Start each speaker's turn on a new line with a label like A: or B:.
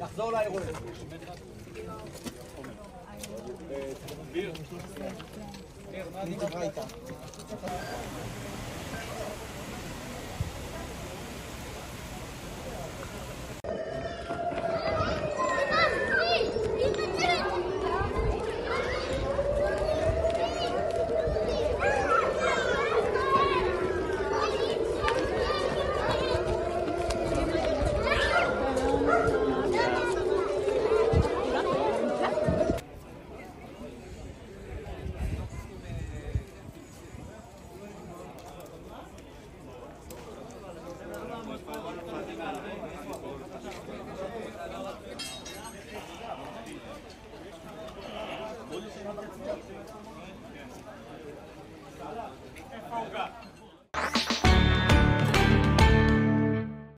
A: נחזור לאירוע.
B: אה, ניר,